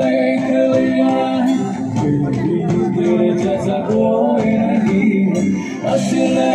I you.